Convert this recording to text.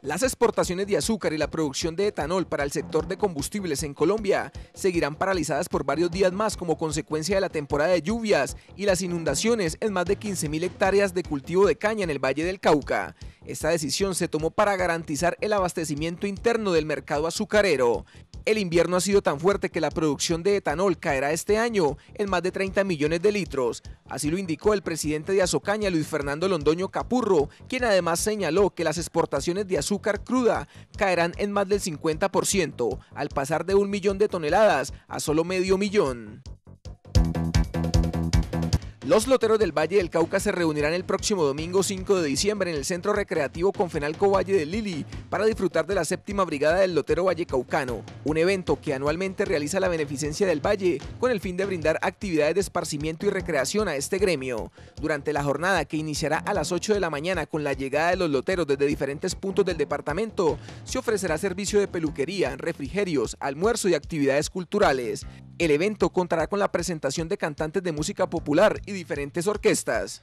Las exportaciones de azúcar y la producción de etanol para el sector de combustibles en Colombia seguirán paralizadas por varios días más como consecuencia de la temporada de lluvias y las inundaciones en más de 15.000 hectáreas de cultivo de caña en el Valle del Cauca. Esta decisión se tomó para garantizar el abastecimiento interno del mercado azucarero. El invierno ha sido tan fuerte que la producción de etanol caerá este año en más de 30 millones de litros. Así lo indicó el presidente de Azocaña, Luis Fernando Londoño Capurro, quien además señaló que las exportaciones de azúcar cruda caerán en más del 50%, al pasar de un millón de toneladas a solo medio millón. Los loteros del Valle del Cauca se reunirán el próximo domingo 5 de diciembre en el Centro Recreativo Confenalco Valle del Lili para disfrutar de la séptima brigada del Lotero Valle Caucano, un evento que anualmente realiza la beneficencia del Valle con el fin de brindar actividades de esparcimiento y recreación a este gremio. Durante la jornada que iniciará a las 8 de la mañana con la llegada de los loteros desde diferentes puntos del departamento, se ofrecerá servicio de peluquería, refrigerios, almuerzo y actividades culturales. El evento contará con la presentación de cantantes de música popular y diferentes orquestas.